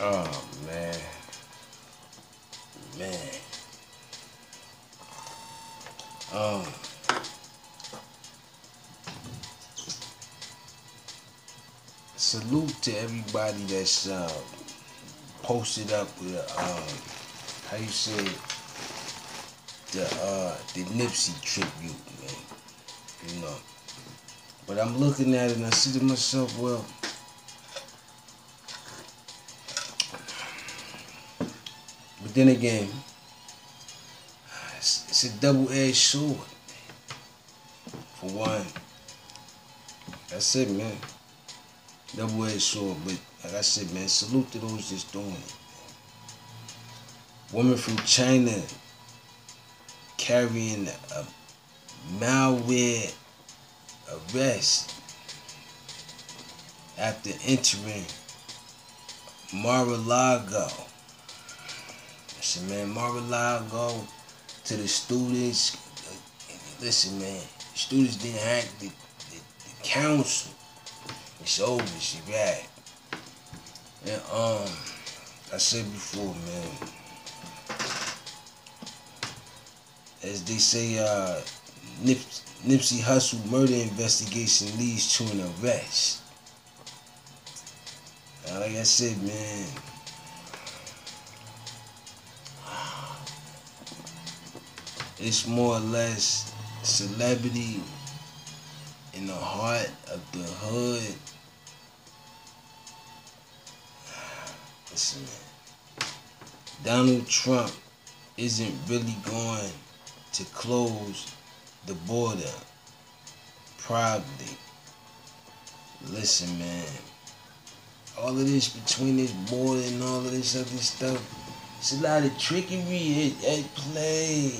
Oh man. Man. Um salute to everybody that's uh, posted up with um how you say the uh the Nipsey tribute, man. You know. But I'm looking at it and I see to myself, well, then again, it's, it's a double-edged sword. For one, that's it, man. Double-edged sword, but like I said, man, salute to those that's doing it. Woman from China carrying a malware arrest after entering Mar-a-Lago. Listen, man, Mar-a-Lago to the students. Listen, man, students didn't hack the, the, the council. It's over, she back. And um, I said before, man, as they say, uh, Nip, Nipsey Hussle murder investigation leads to an arrest. Now, like I said, man, it's more or less celebrity in the heart of the hood. Listen. Donald Trump isn't really going to close the border probably. Listen, man. All of this between this border and all of this other stuff, it's a lot of trickery at, at play.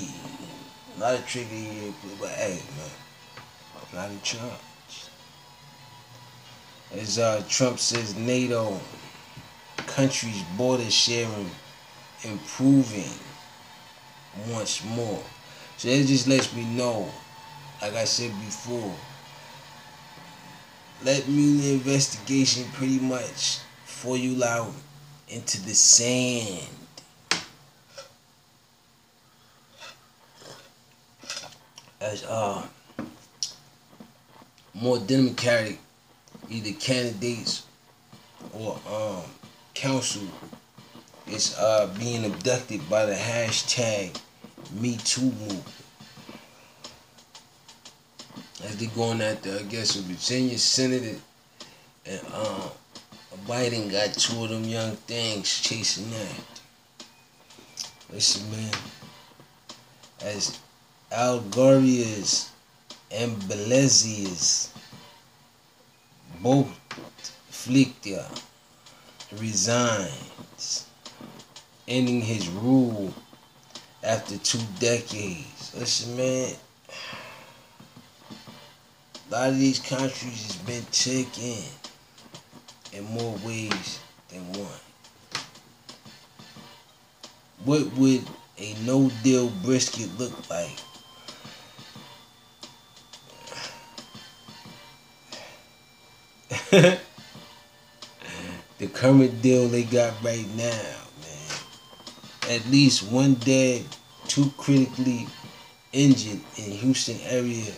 A of trickery at play. But hey, man, not in charge. As uh, Trump says, NATO countries' border sharing improving once more. So that just lets me know, like I said before, let me the investigation pretty much for you out into the sand. As uh more democratic either candidates or um council is uh being abducted by the hashtag Me Too movement. As they're going after, I guess, a Virginia senator and um, Biden got two of them young things chasing after. Listen, man, as Algeria's and Abdelaziz both Flickr resigns, ending his rule after two decades. Listen, man, a lot of these countries has been taken in more ways than one. What would a no deal Brexit look like? the current deal they got right now, man. At least one dead, two critically injured in Houston area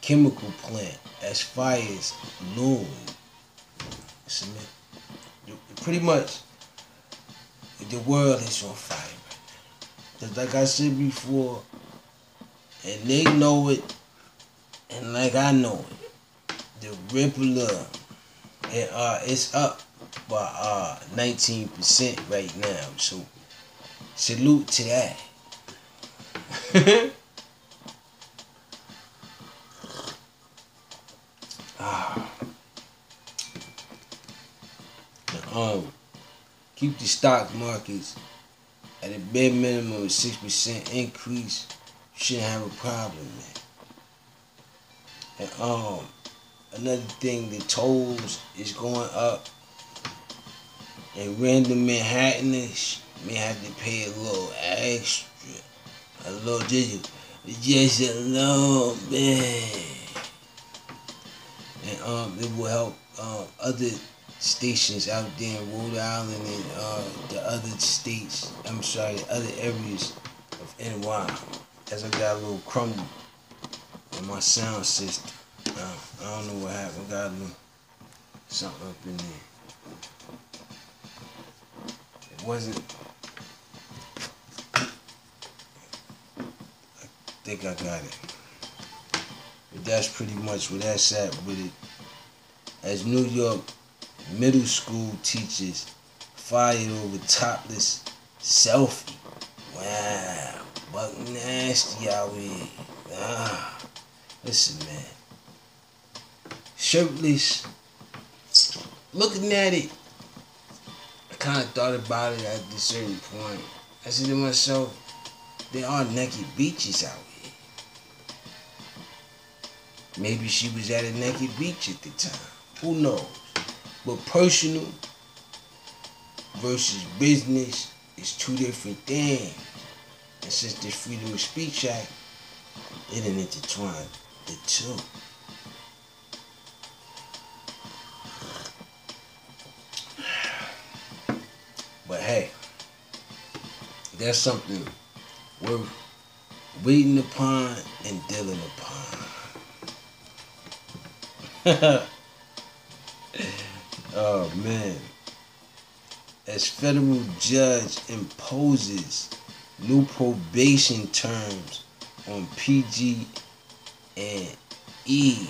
chemical plant as fires loom. Pretty much the world is on fire. Just like I said before, and they know it, and like I know it, the ripple of and uh, it's up by uh 19% right now. So salute to that. ah. Um, keep the stock markets at a bare minimum of six percent increase. Shouldn't have a problem, man. And um another thing, the tolls is going up. And random Manhattanish may have to pay a little extra. A little just, just a little bit. And um, it will help um, other stations out there in Rhode Island and uh, the other states. I'm sorry, the other areas of NY. As I got a little crumble in my sound system. I don't know what happened. Got something up in there. It wasn't. I think I got it. But that's pretty much where that's at with it. As New York middle school teachers fired over topless selfie. Wow, buck nasty out here. Ah, listen, man. Shirtless. Looking at it, I kind of thought about it at a certain point. I said to myself, there are naked beaches out here. Maybe she was at a naked beach at the time. Who knows? But personal versus business is two different things. And since the Freedom of Speech Act, it didn't intertwine the two. That's something worth waiting upon and dealing upon. oh man. As federal judge imposes new probation terms on PG and E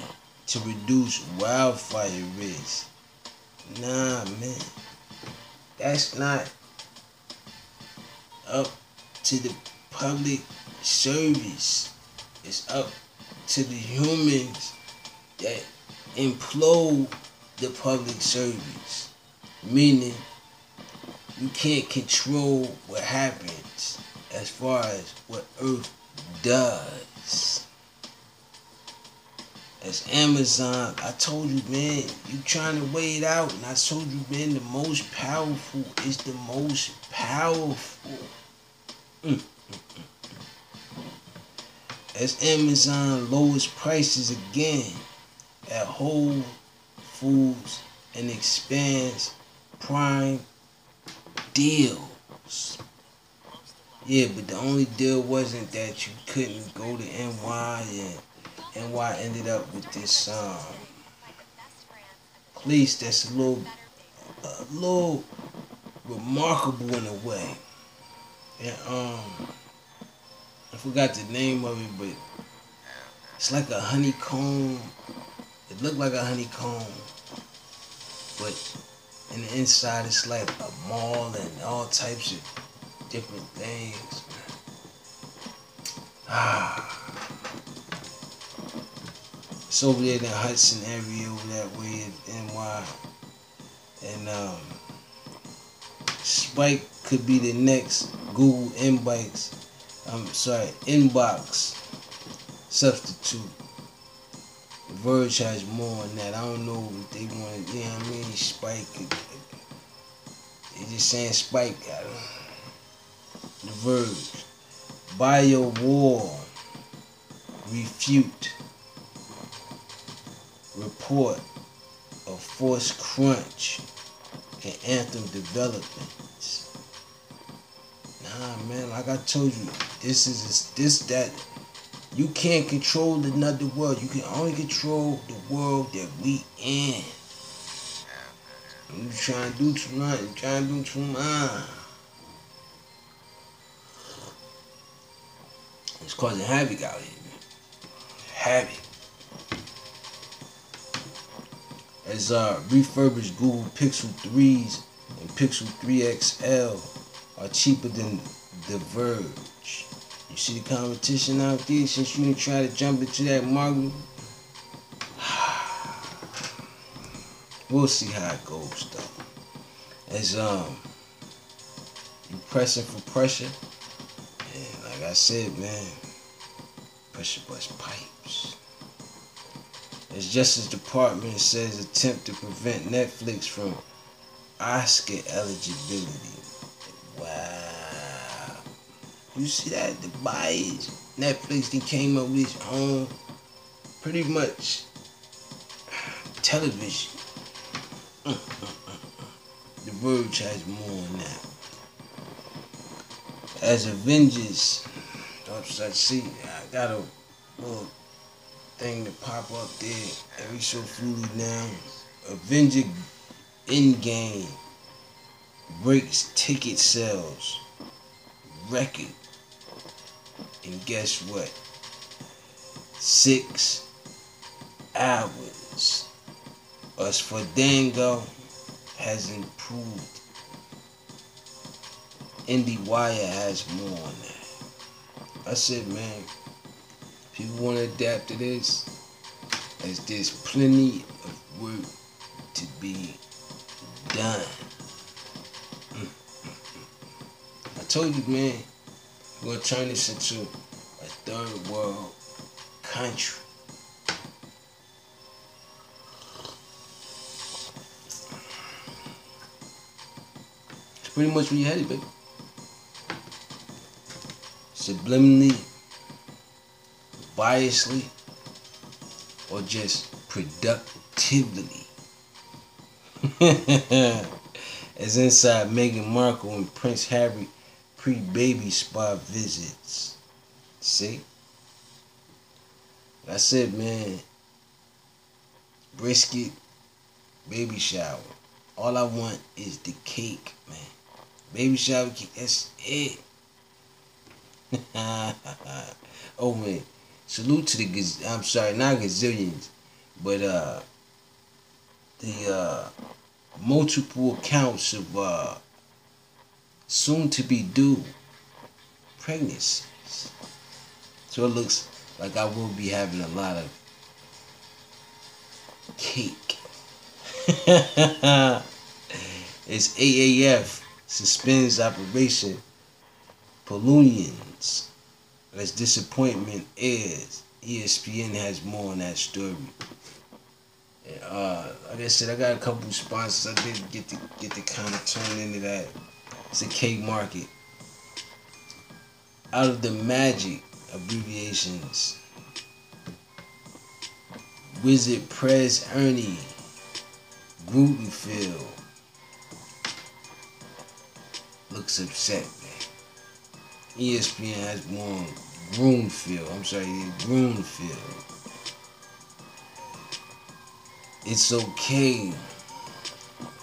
to reduce wildfire risk. Nah, man. That's not up to the public service. It's up to the humans that implode the public service. Meaning, you can't control what happens as far as what Earth does. As Amazon, I told you, man, you trying to weigh it out, and I told you, man, the most powerful is the most powerful. As Amazon lowers prices again at Whole Foods and expands Prime deals. Yeah, but the only deal wasn't that you couldn't go to NY and NY ended up with this um, place that's a little, a little remarkable in a way. And um, I forgot the name of it, but it's like a honeycomb. It looked like a honeycomb, but in the inside it's like a mall and all types of different things. Ah. It's over there in the Hudson area over that way in NY. And um, Spike could be the next Google inbox. I'm sorry, inbox substitute. The Verge has more on that. I don't know if they want to, you know what I mean? Spike. They just saying Spike got it. The Verge. Bio War. Refute report of Force Crunch and Anthem developments. Nah, man, like I told you, this is this that you can't control another world. You can only control the world that we in. You trying to do too much, you trying to do too much. It's causing havoc out here. Havoc. as uh, refurbished Google Pixel 3s and Pixel 3 XL are cheaper than the Verge. You see the competition out there since you didn't try to jump into that market? we'll see how it goes though. As um you pressing for pressure, and like I said, man, pressure bust pipes. As Justice Department says attempt to prevent Netflix from Oscar eligibility. You see that? The bias. Netflix they came up with its own pretty much television. Mm, mm, mm. Verge has more that. As Avengers, I see, I got a little thing to pop up there every so fluid now. Avenger Endgame breaks ticket sales record. And guess what? Six hours. Us for Dango, has improved. IndieWire has more on that. I said, man, people want to adapt to this, as there's plenty of work to be done. I told you, man, we're gonna turn this into a third world country. It's pretty much where you headed, baby. Subliminally, biasly, or just productively. As inside Meghan Markle and Prince Harry pre-baby spa visits. See? I said, man, brisket, baby shower. All I want is the cake, man. Baby shower cake, that's it. oh man, salute to the gaz- I'm sorry, not gazillions, but uh, the uh, multiple accounts of uh, soon to be due pregnancies. So it looks like I will be having a lot of cake. it's AAF suspends operation Pollutions. As disappointment is, ESPN has more on that story. Uh, like I said, I got a couple sponsors. I didn't get to get to kind of turn into that. It's a cake market. Out of the magic abbreviations, Wizard Prez Ernie Grunfeld looks upset. ESPN has won Grunfeld. I'm sorry, Grunfeld. It's okay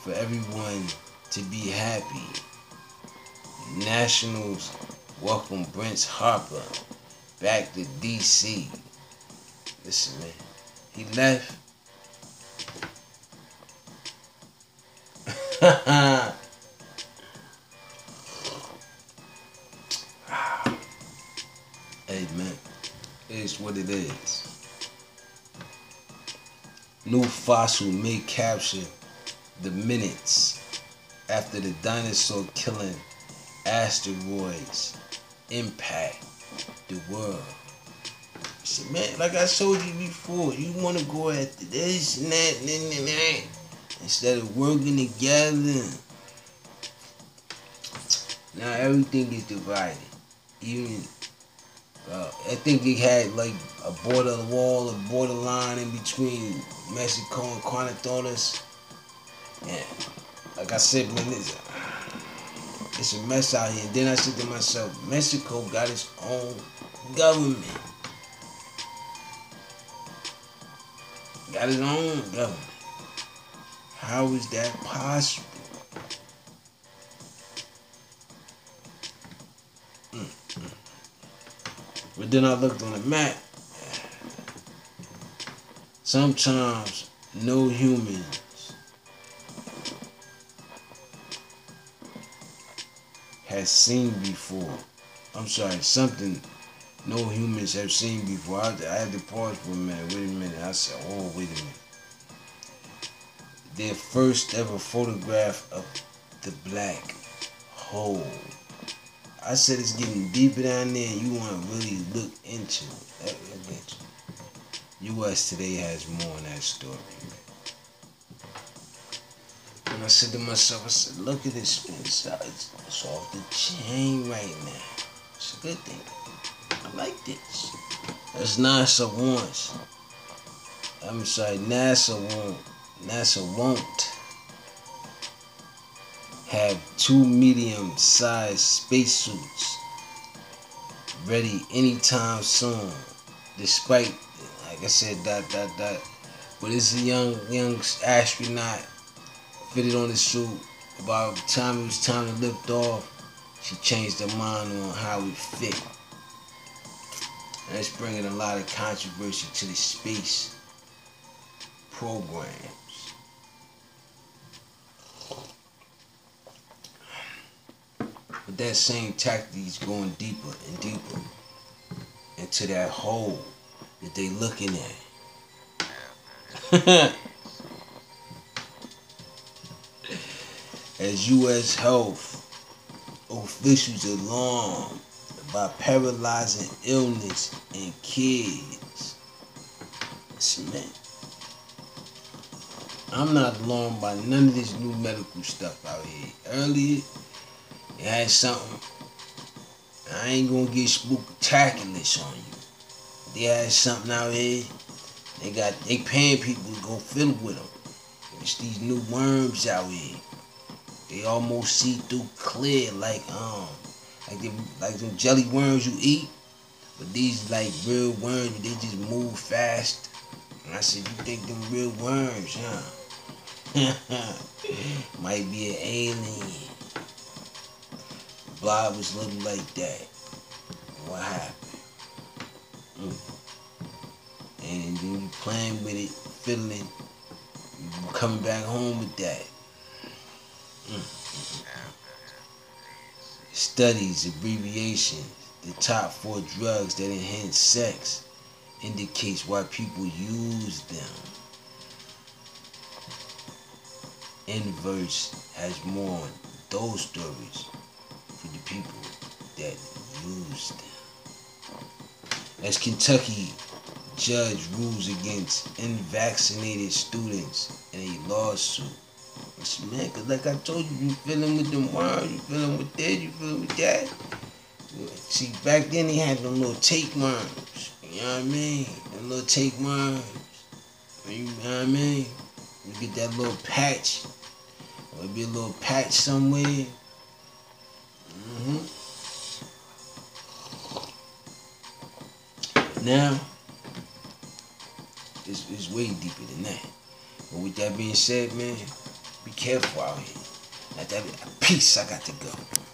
for everyone to be happy. Nationals welcome Bryce Harper back to DC. Listen, man, he left. hey man, it's what it is. New fossil may capture the minutes after the dinosaur killing asteroids impact the world. See, man, like I told you before, you want to go after this and that and that, and that instead of working together. Now everything is divided. Even uh, I think it had like a border wall, a borderline in between Mexico and Cuanatones. Yeah, like I said, man, it's, a mess out here. Then I said to myself, Mexico got its own government. Got its own government. How is that possible? Mm-hmm. But then I looked on the map. Sometimes no humans has seen before. I'm sorry, something no humans have seen before. I, I had to pause for a minute. Wait a minute. I said, oh, wait a minute. Their first ever photograph of the black hole. I said it's getting deeper down there and you want to really look into it. US Today has more on that story. I said to myself, I said, look at this, it's, it's off the chain right now. It's a good thing. I like this. That's NASA wants. I'm sorry, NASA won't. NASA won't have two medium-sized spacesuits ready anytime soon. Despite, like I said, that that that, but it's a young young astronaut fitted on the suit. About the time it was time to lift off, she changed her mind on how it fit. It's bringing a lot of controversy to the space programs. But that same tactic is going deeper and deeper into that hole that they looking at. As U.S. health officials alarmed by paralyzing illness in kids. Listen, I'm not alarmed by none of this new medical stuff out here. Earlier, it had something. I ain't gonna get spooktaculous on you. They had something out here. They got they paying people to go fiddle with them. It's these new worms out here. They almost see through clear like um like them like them jelly worms you eat. But these like real worms, they just move fast. And I said, you think them real worms, huh? Might be an alien. Blob was looking like that. What happened? Mm. And then you playing with it, fiddling, coming back home with that. Studies, abbreviations, the top four drugs that enhance sex indicates why people use them. Inverse has more those stories for the people that use them. As Kentucky judge rules against unvaccinated students in a lawsuit. Man, cause like I told you, you feeling with them worms, you feeling with this, you feeling with that. See, back then they had them little tape worms. You know what I mean? Them little tape worms. You know what I mean? You get that little patch There'll be a little patch somewhere. Mm-hmm. Now, it's, it's way deeper than that. But with that being said, man, careful out here. Let that be, peace, I got to go.